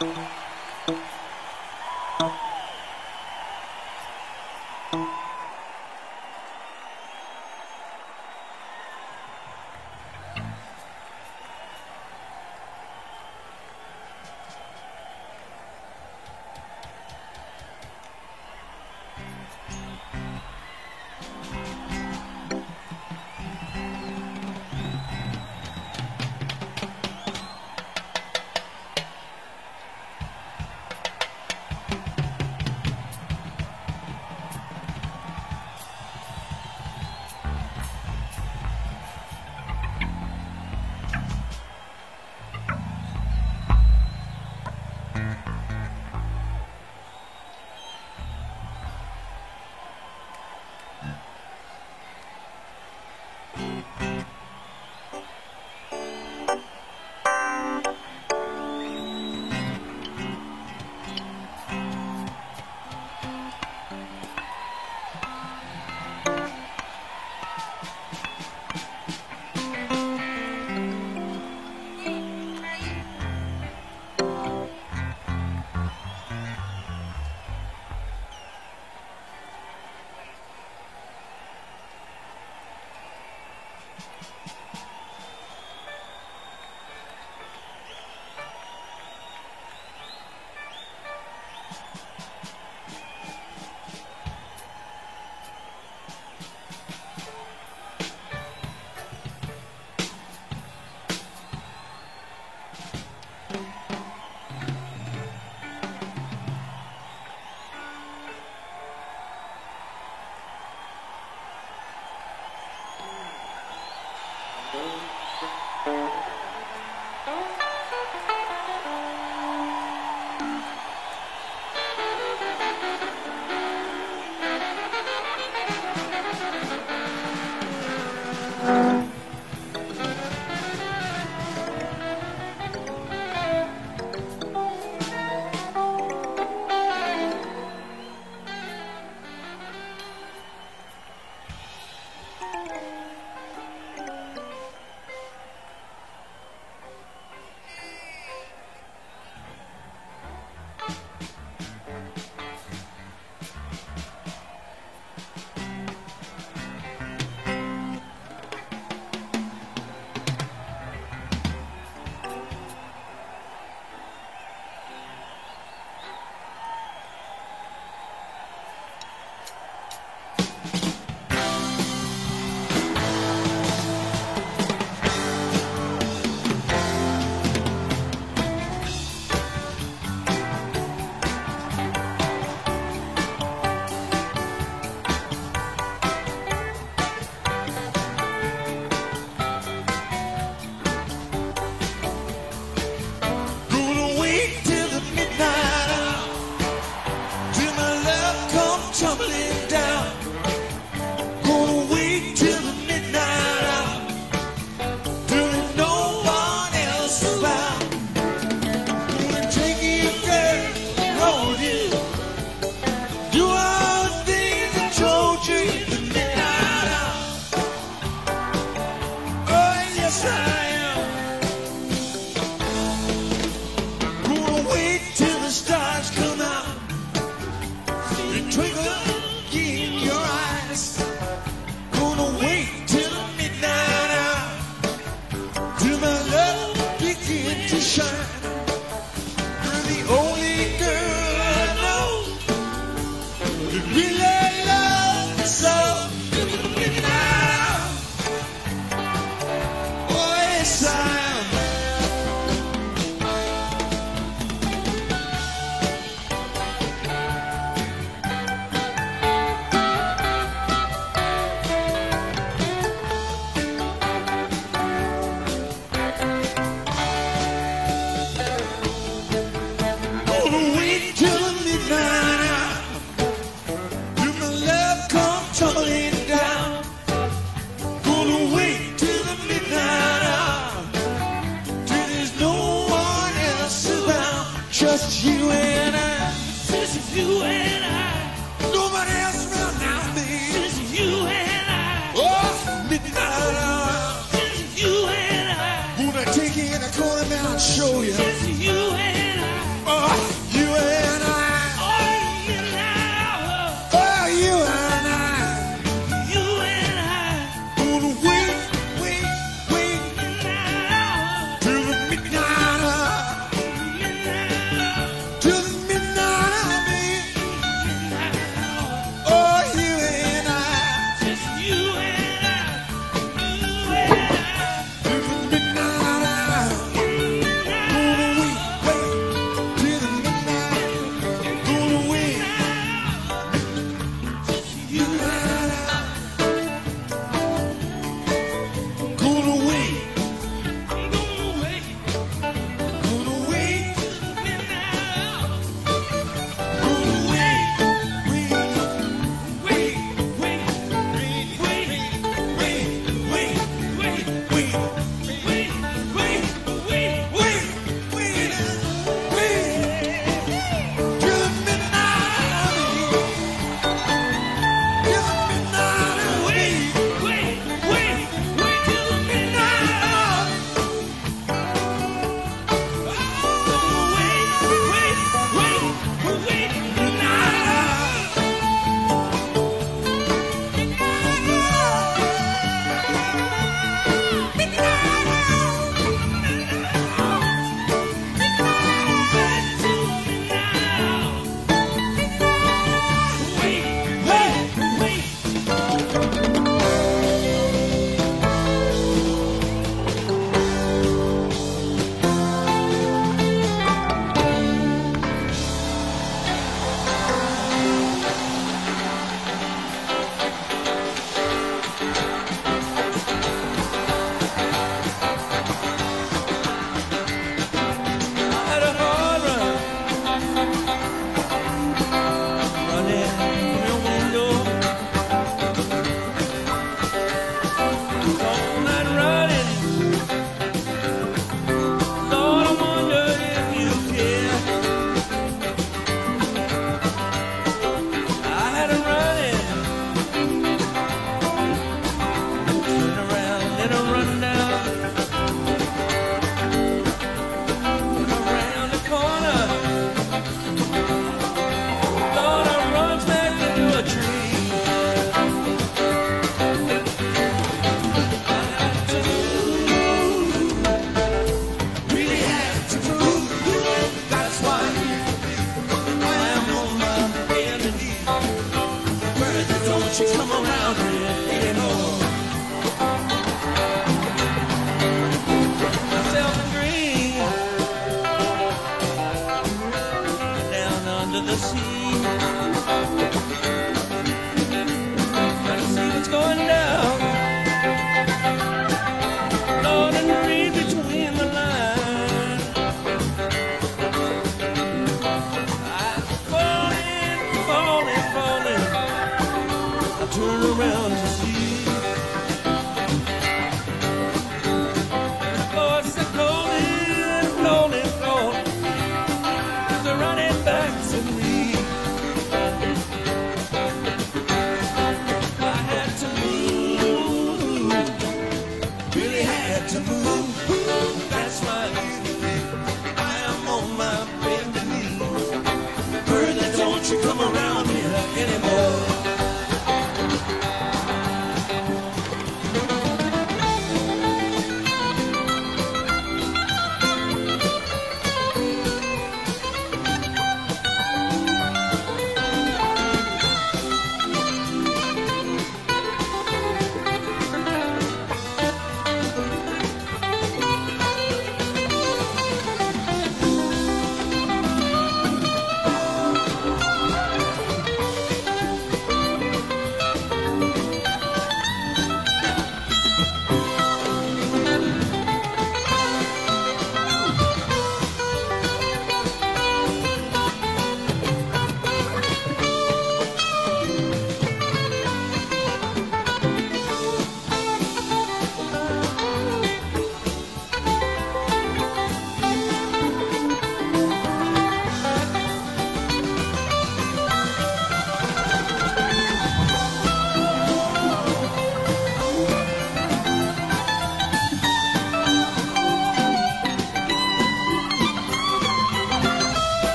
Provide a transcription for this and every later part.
Gonna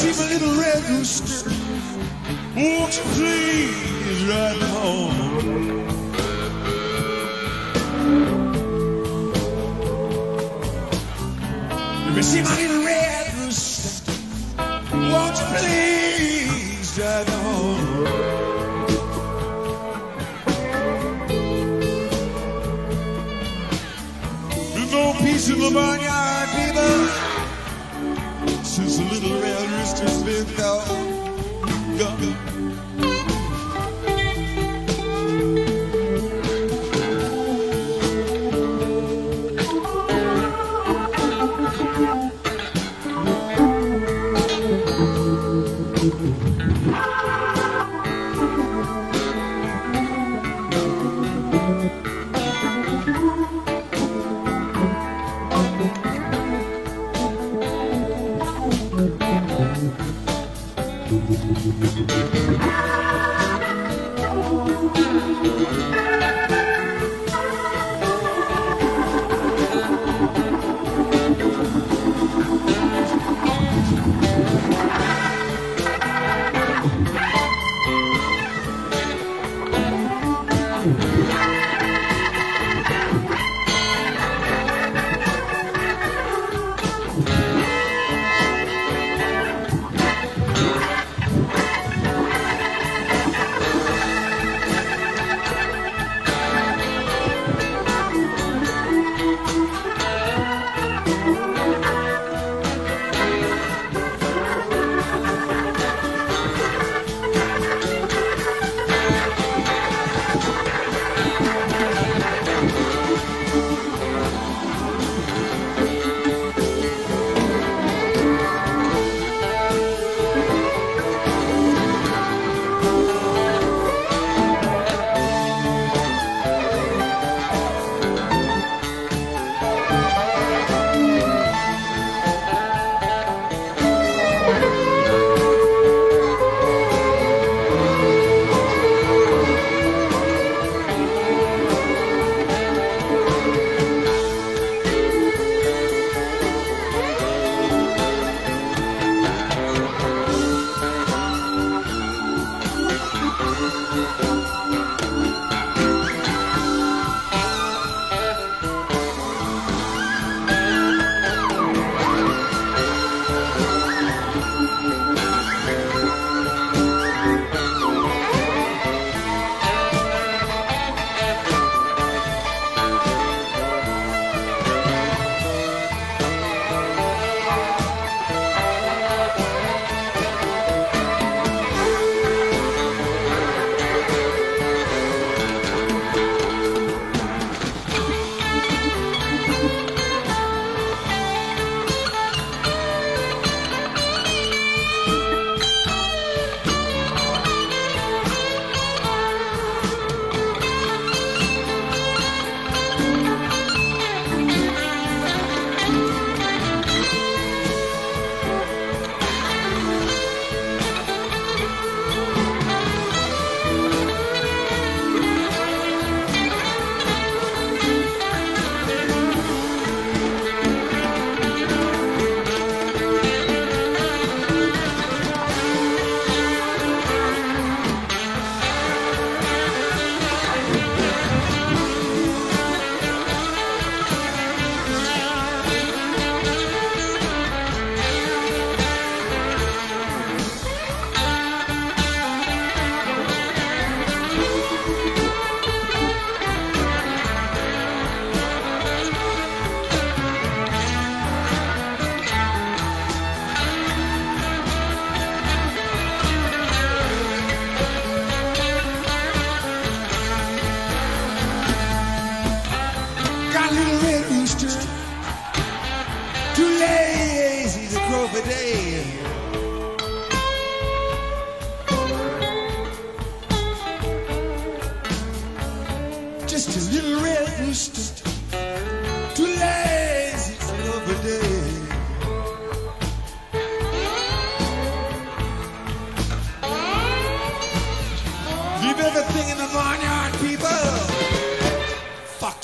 she's a little red rooster. Won't you please ride home?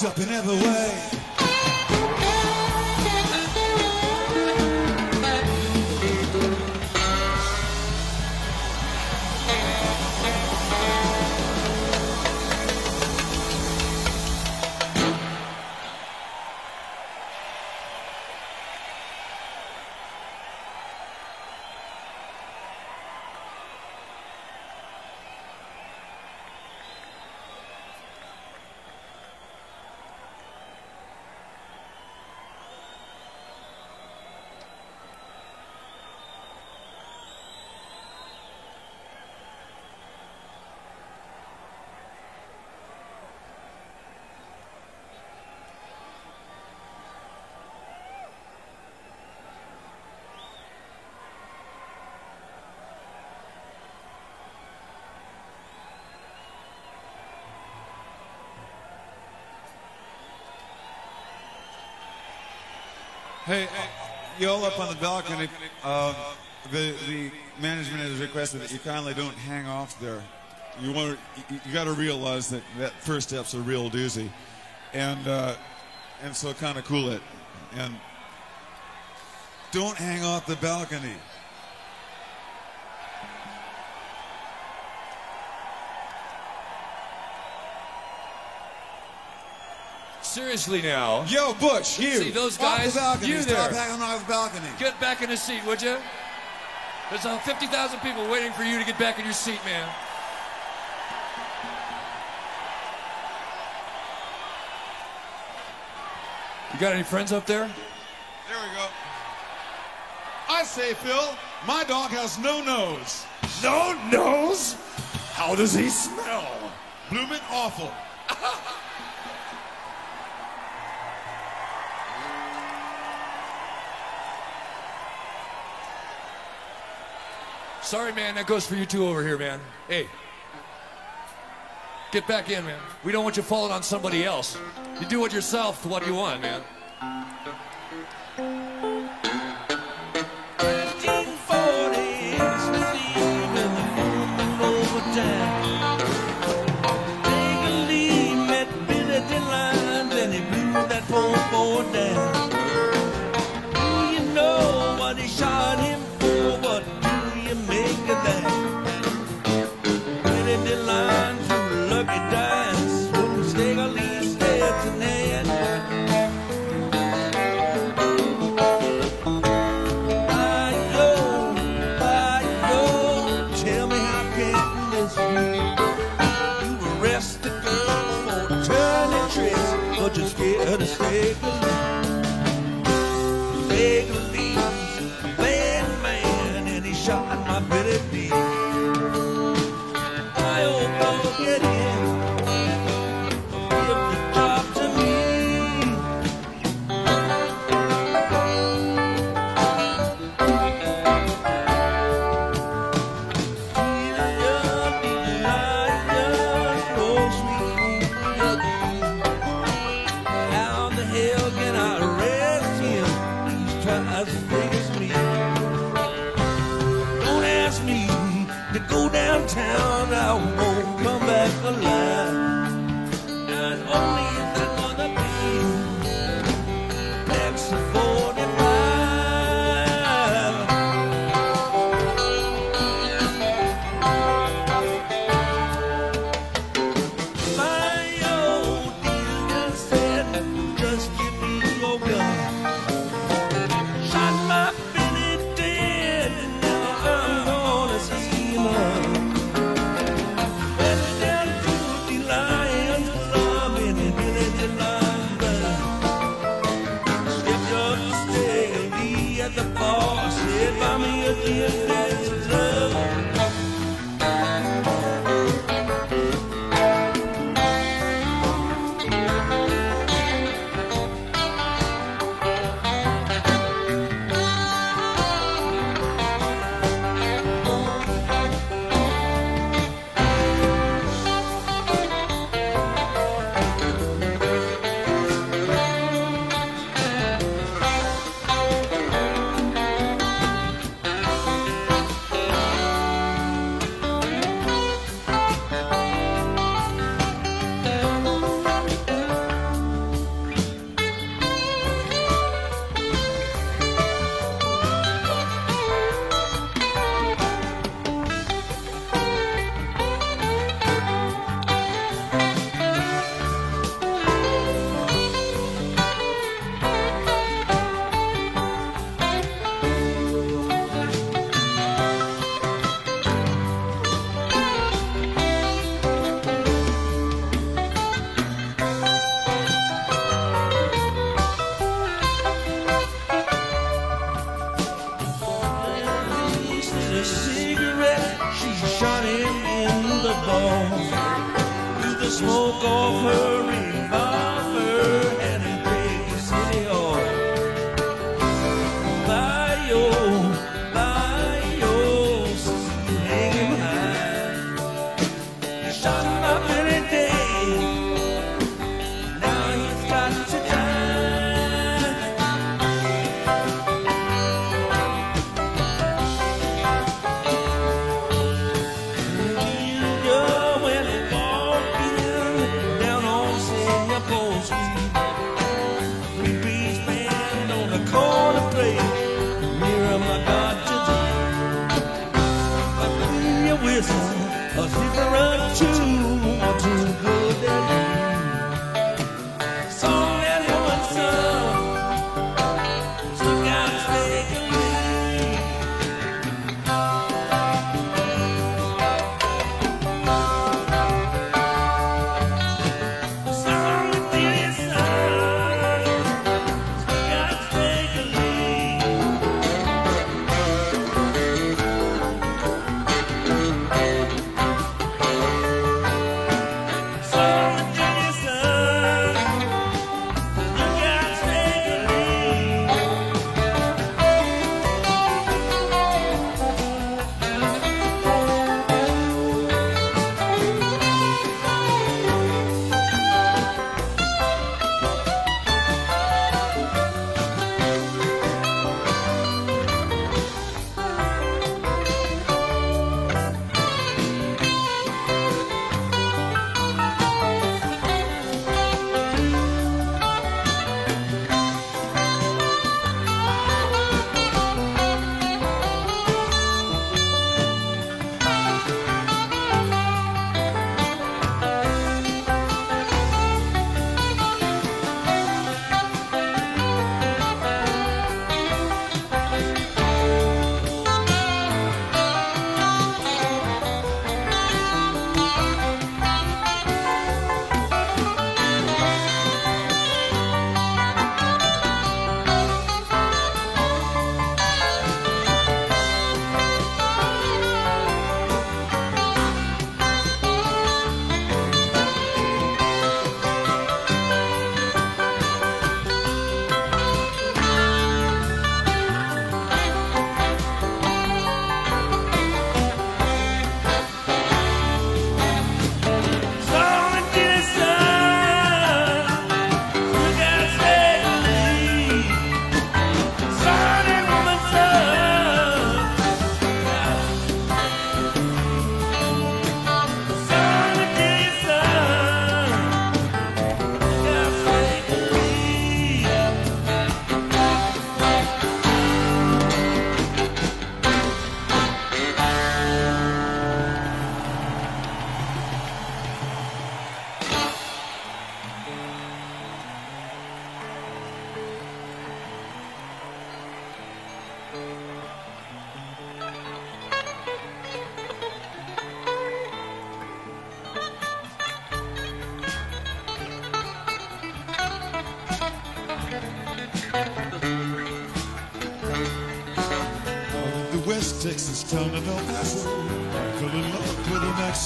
In every way. Y'all up on the balcony. Uh, the the management has requested that you kindly don't hang off there. You want you, you got to realize that that first step's a real doozy, and uh, and so kind of cool it, and don't hang off the balcony. Seriously now. Yo, Bush, you. See those Off the balcony. You Stop there. hanging off the balcony. Get back in the seat, would you? There's uh, 50,000 people waiting for you to get back in your seat, man. You got any friends up there? There we go. I say, Phil, my dog has no nose. No nose? How does he smell? Bloomin' awful. Sorry, man. That goes for you two over here, man. Hey. Get back in, man. We don't want you falling on somebody else. You do it yourself what you want, man.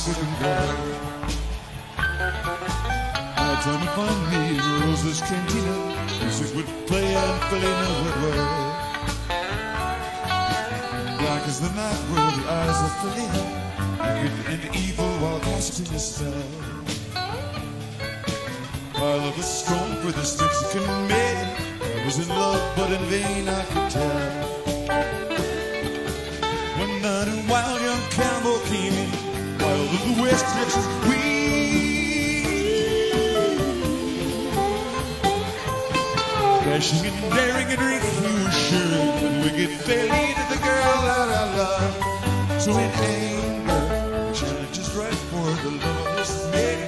Mexican boy. I to find me Rosa's Cantina. Music would play and Philly She to the girl that I love. So in anger, she just right for the loveless maid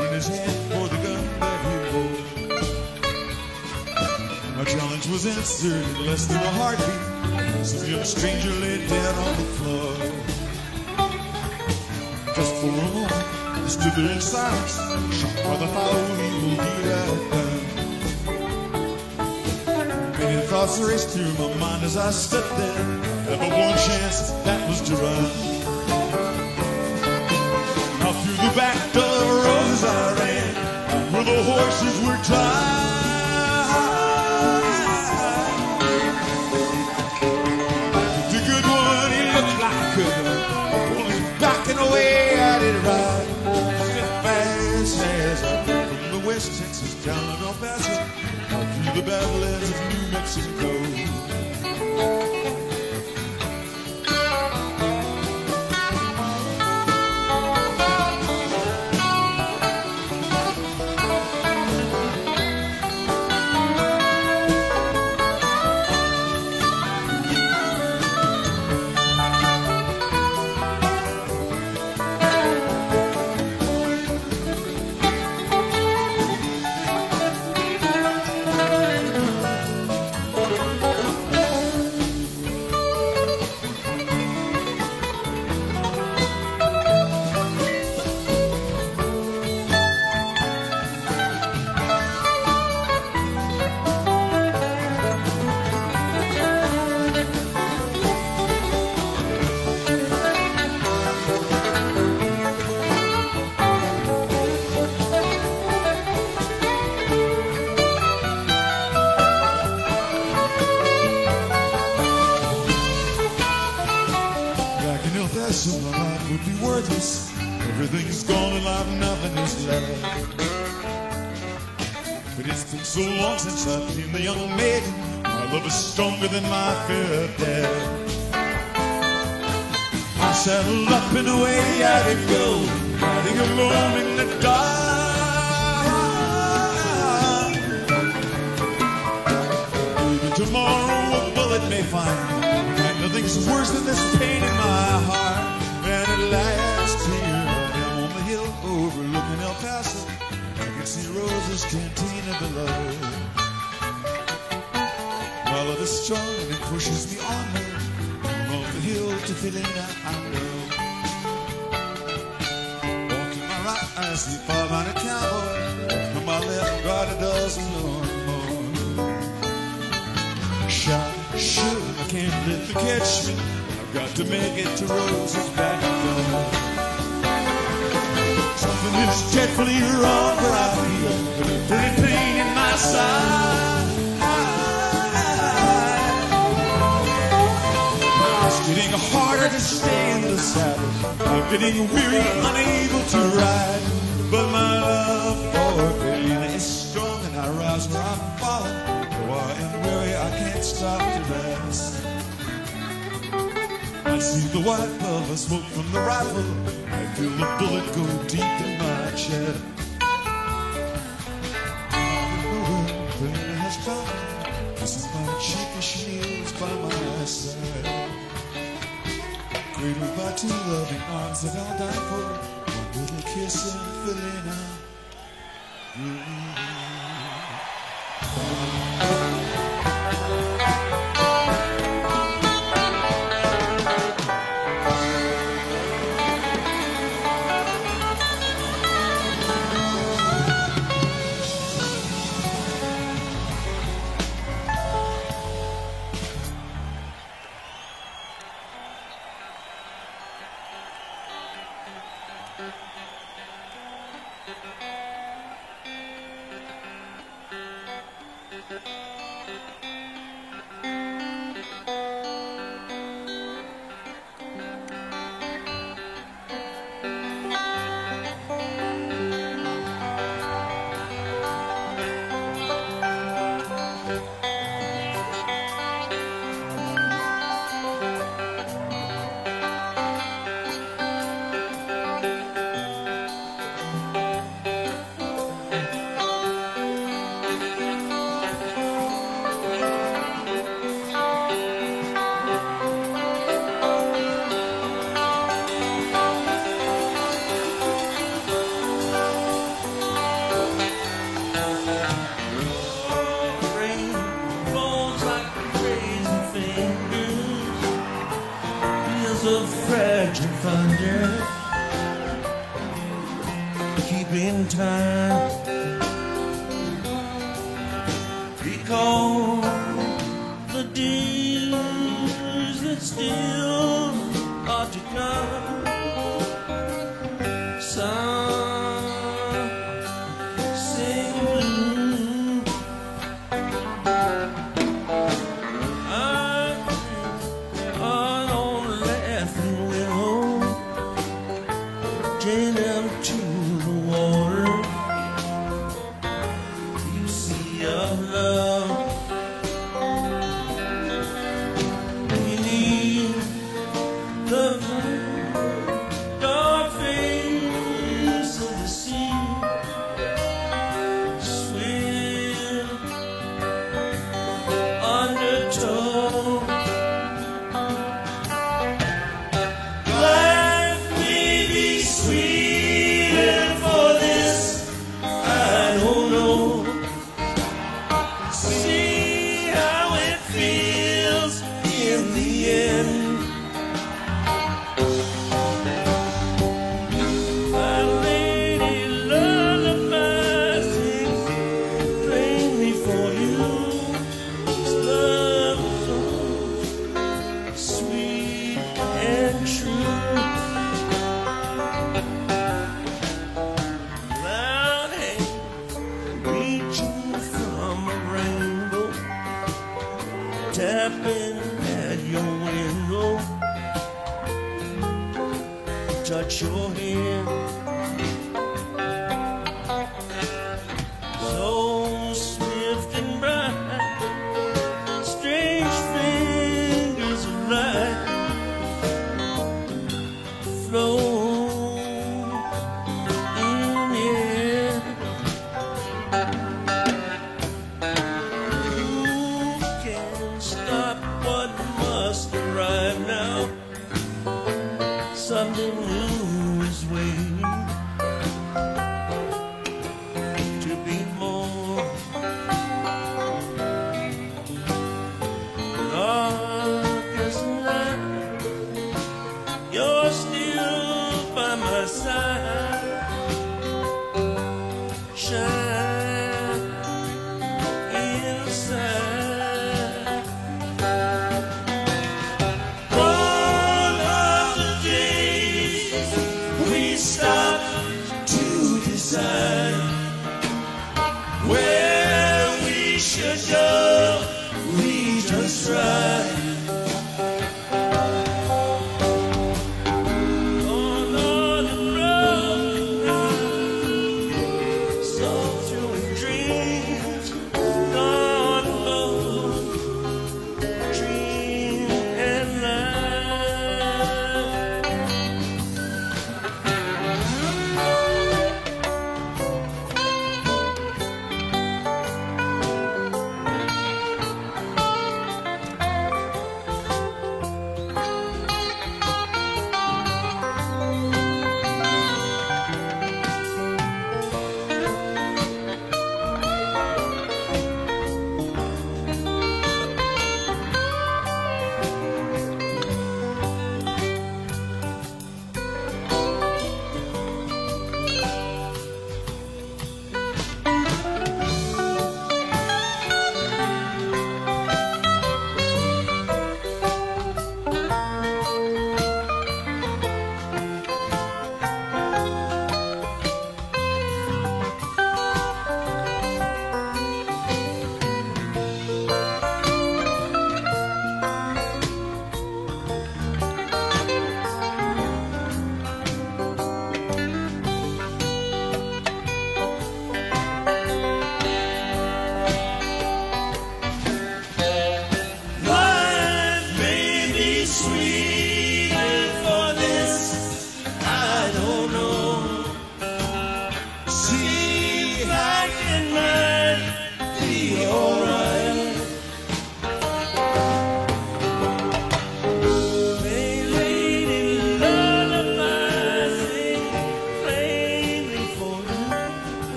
in his hand for the gun that he wore, My challenge was answered in less than a heartbeat. So the stranger laid down on the floor. Just for a moment, I stood there in silence, shocked by the foul evil he had thoughts raced through my mind as I stood there. Had but one chance, that was to run. Out through the back door roses I ran, where the horses were tied. Texas, down in North Passes, through the Badlands saddled up and away I did go, riding alone in the dark. Maybe tomorrow a bullet may find. And nothing's worse than this pain in my heart. And at last here I am on the hill overlooking El Paso. I can see Rosa's cantina below. My love is strong it pushes me. On hill to Felina I know. Walk to my right, I see five-minded cowboy. On my left, ride a dozen or more. Shot, shoot, I can't let them catch me. I've got to make it to Rose's back door. Something is dreadfully wrong where I feel a burning pain in my side. To stay in the saddle. I'm getting weary, unable to ride. But my love for Felina is strong, and I rise where I'm falling. Though I am weary, I can't stop to rest. I see the white of smoke from the rifle. I feel the bullet go deep in my chest. That I'll die for. One little kiss and Felina. Rain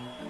Mm-hmm.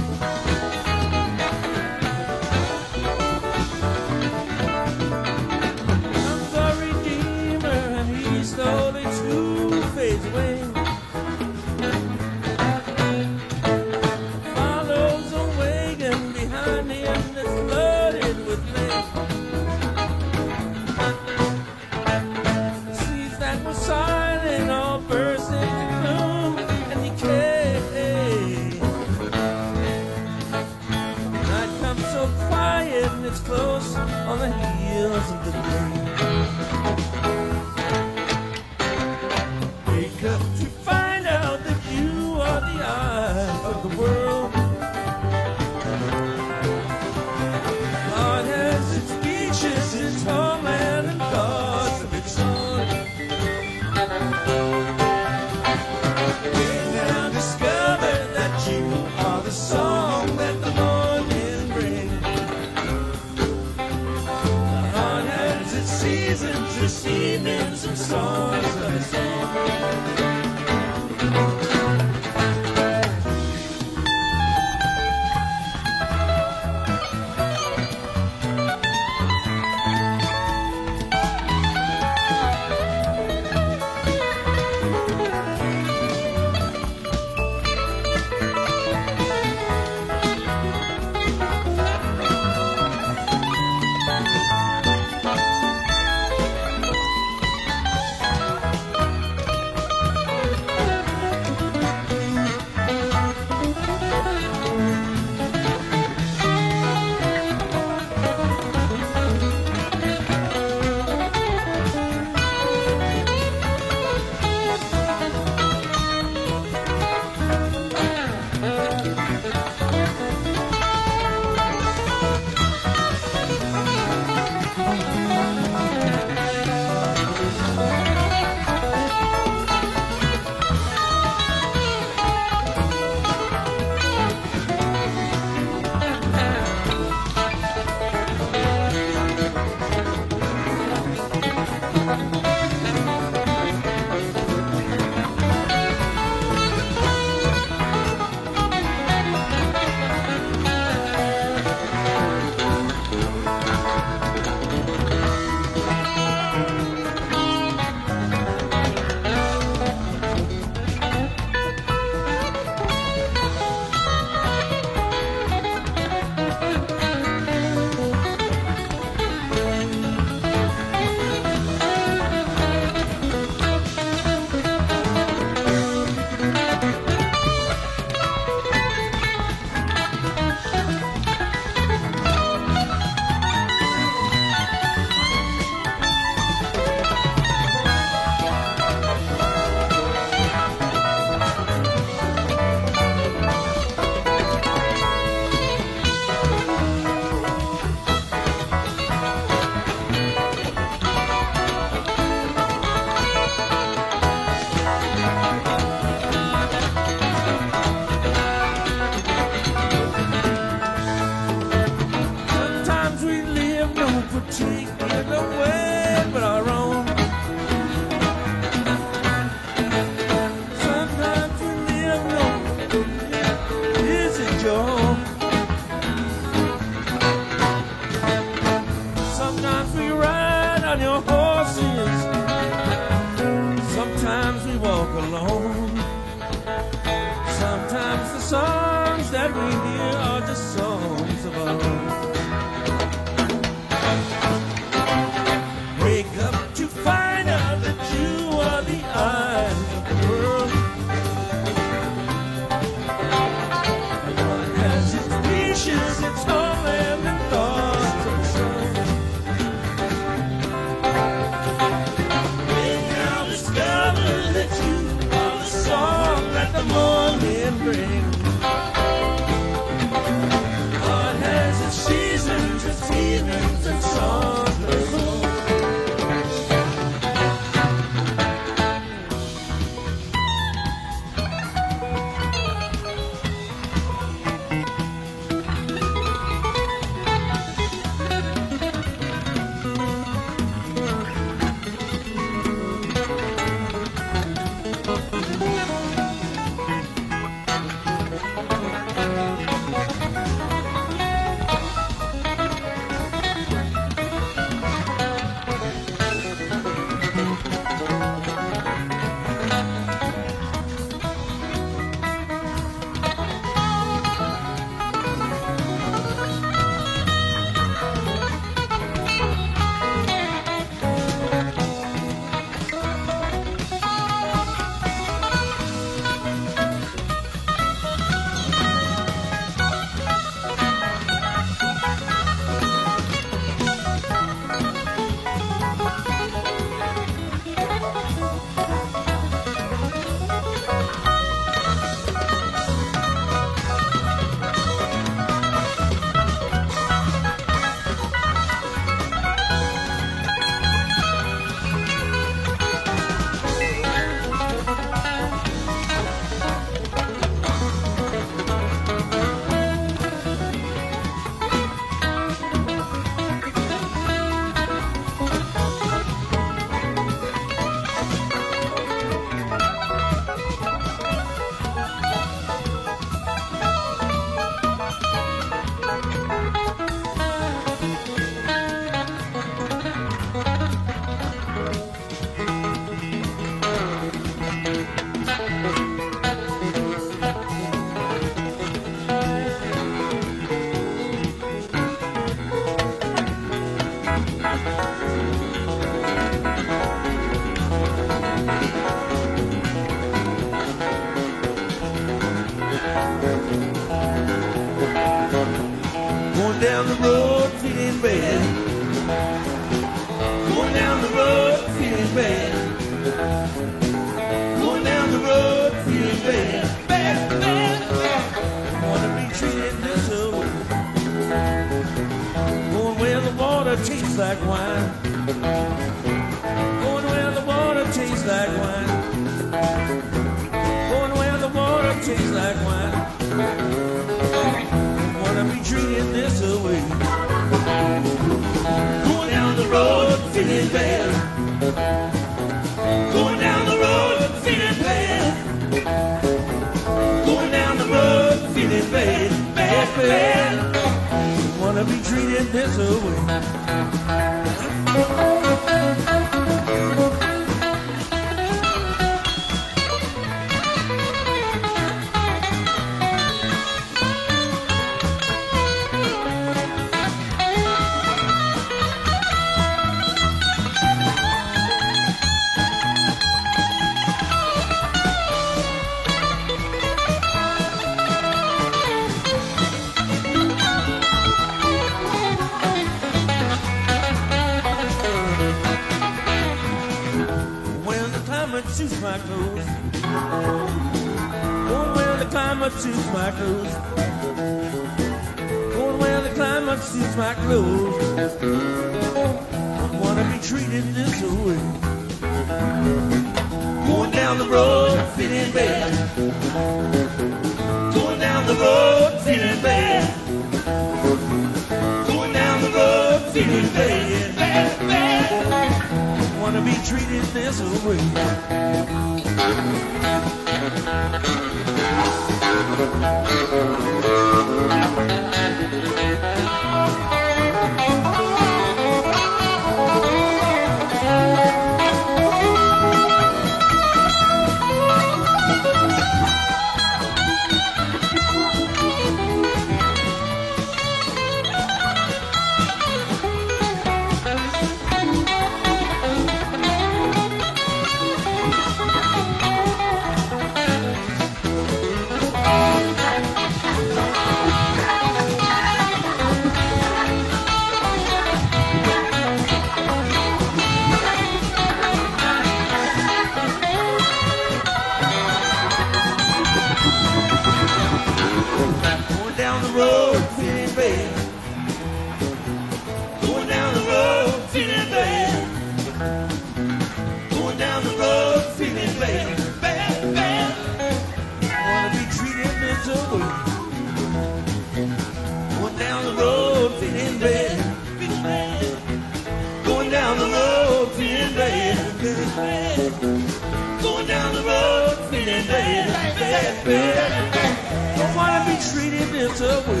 Don't wanna be treated this way.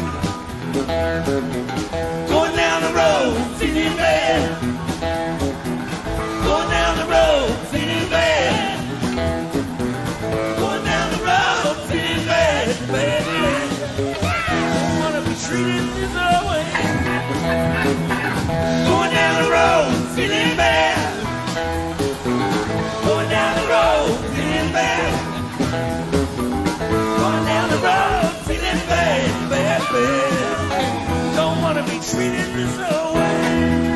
Going down the road, feeling bad. Going down the road, feeling bad. Going down the road, feeling bad, baby. Don't wanna be treated this way. Going down the road, feeling bad. happy. Don't wanna be treated this way.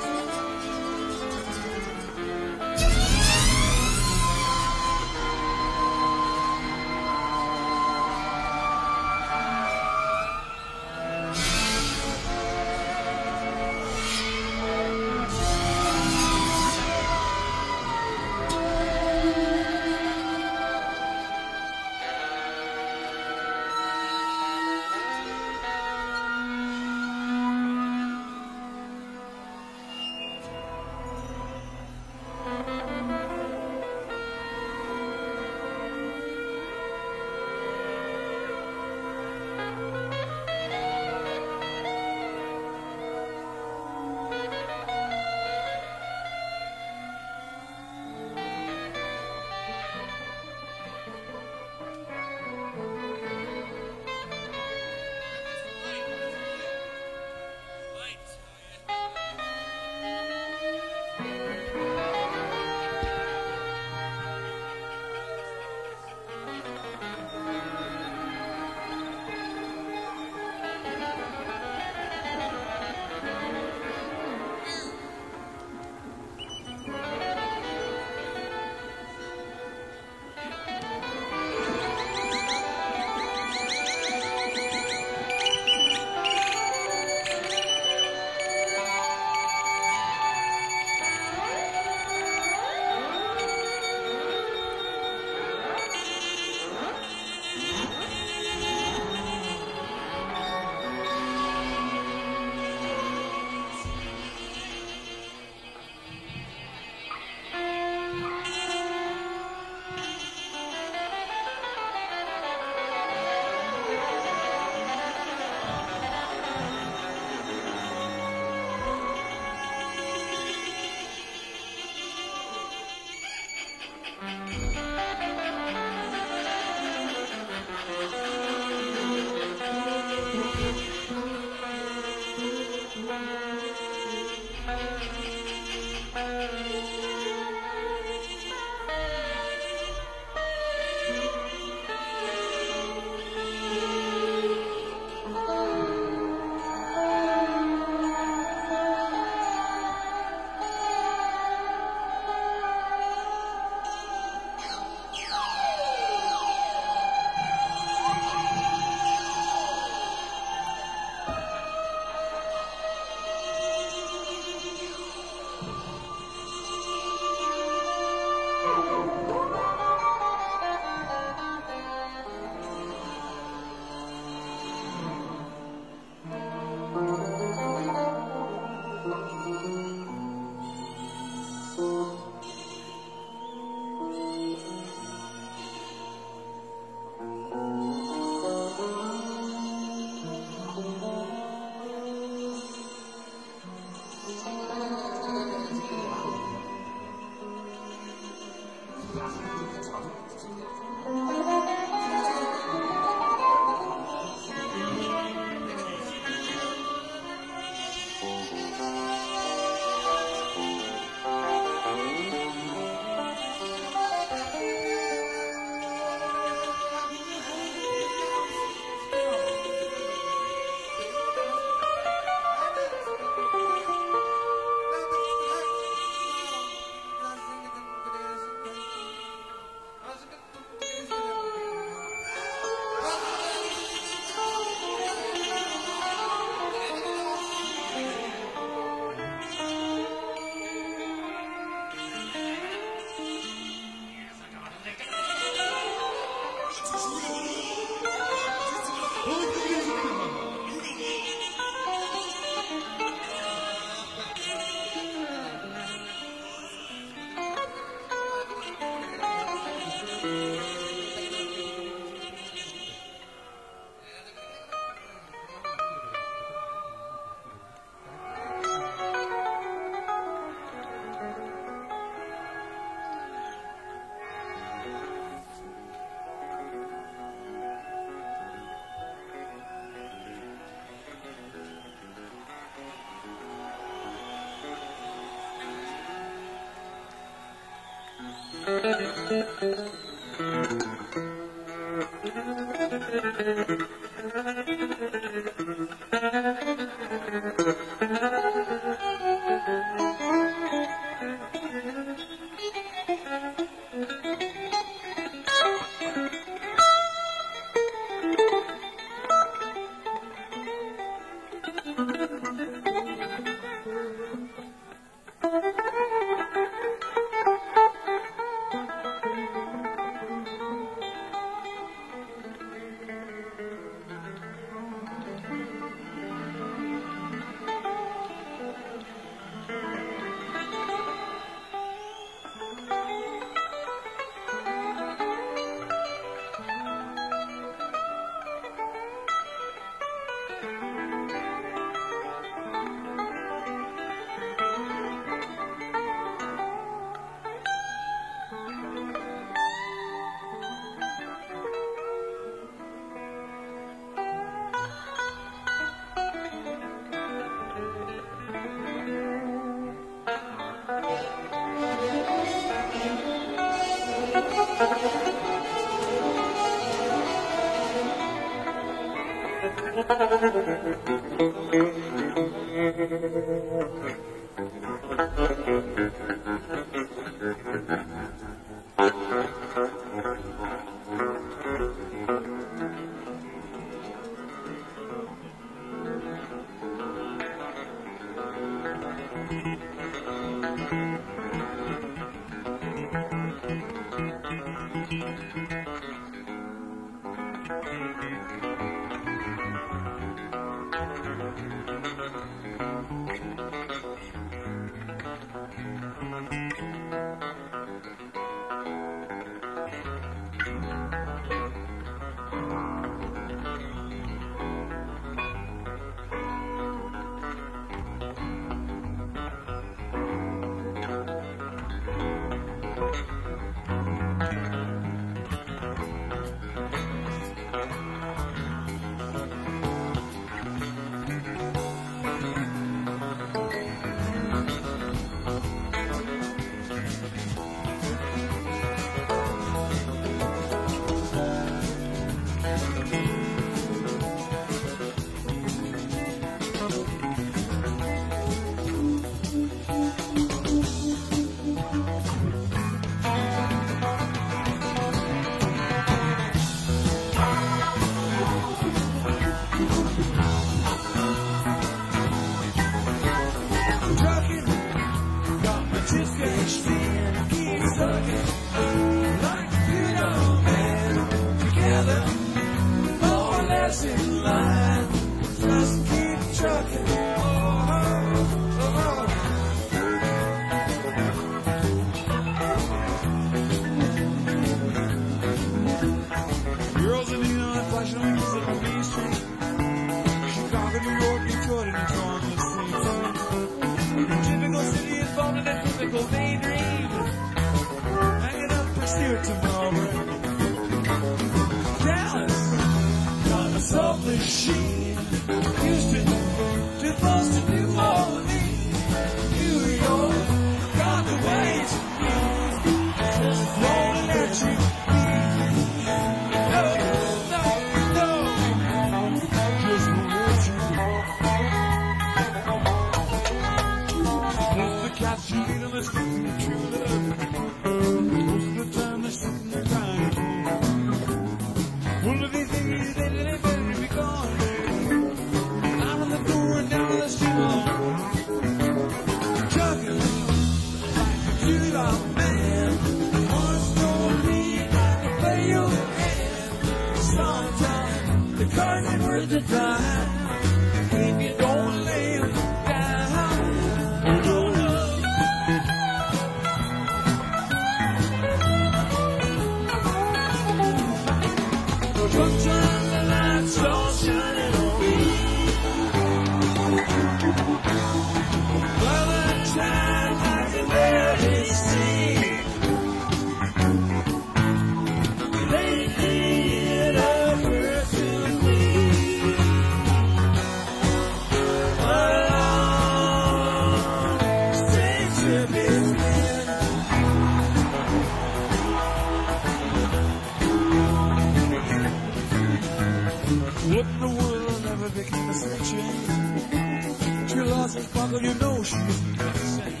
Buckle, you know she's insane.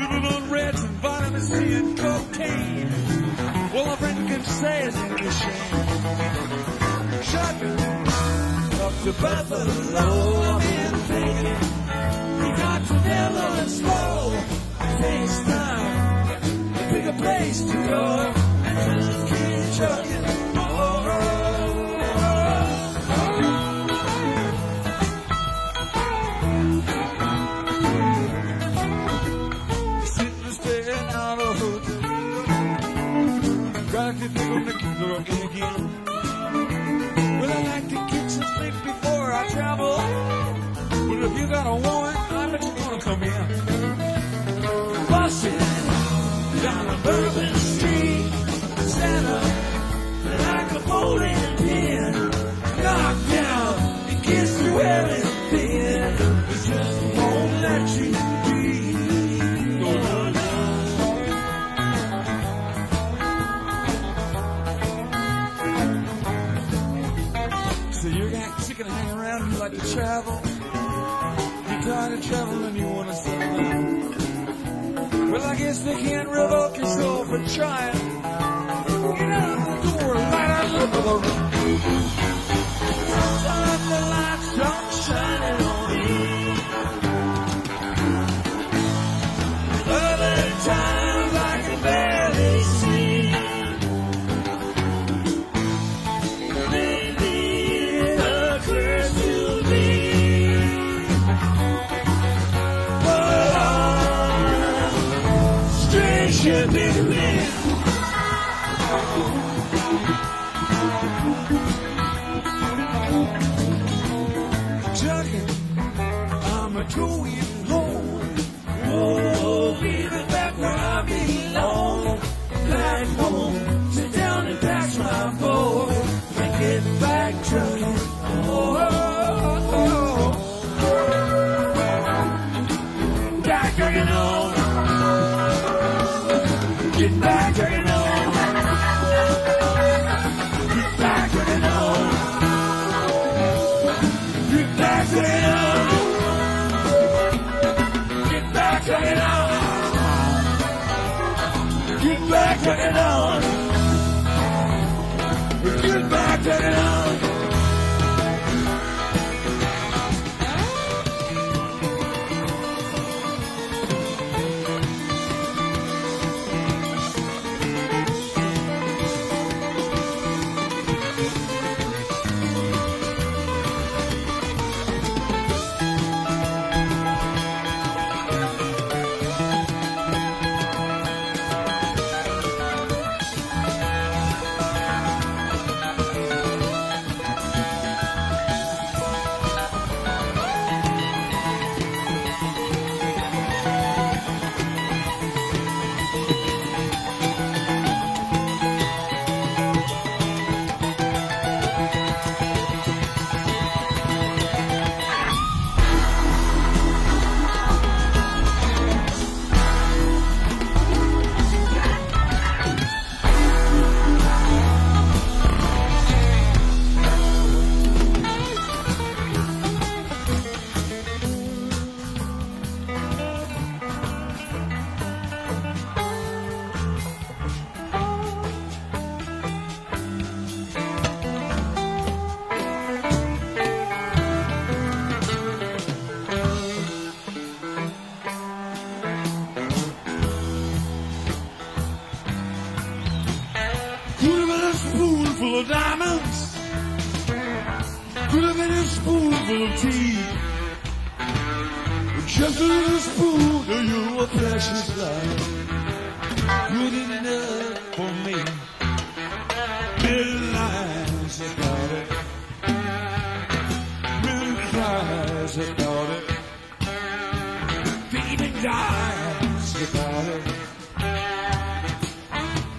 Living on reds and vitamin C and cocaine. Well, a friend can say it's any shame. Shotgun up to Buffalo, I'm in taking. We got to mellow and slow. Takes time to pick a place to go. And just keep chugging. Think of the killer again. Well, I like to get some sleep before I travel. But if you got a woman, I bet you're gonna come in. Travel. You're tired of traveling, you wanna settle. Well, I guess they can't revoke your soul for trying. Get out of the door, light out of the room.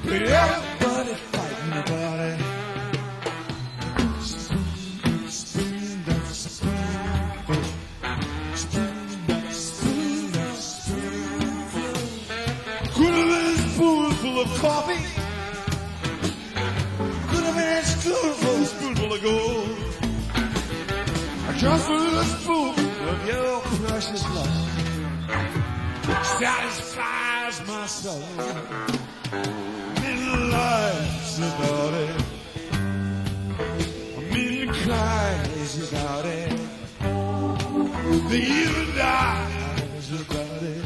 Everybody fighting about it. Spring, spring, that's spring. Could have been a spoonful of coffee. Could have been a spoonful, spoonful of gold. Just a of your precious love satisfies my soul cries about it. A million cries about it. They even dies about it.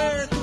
Cabin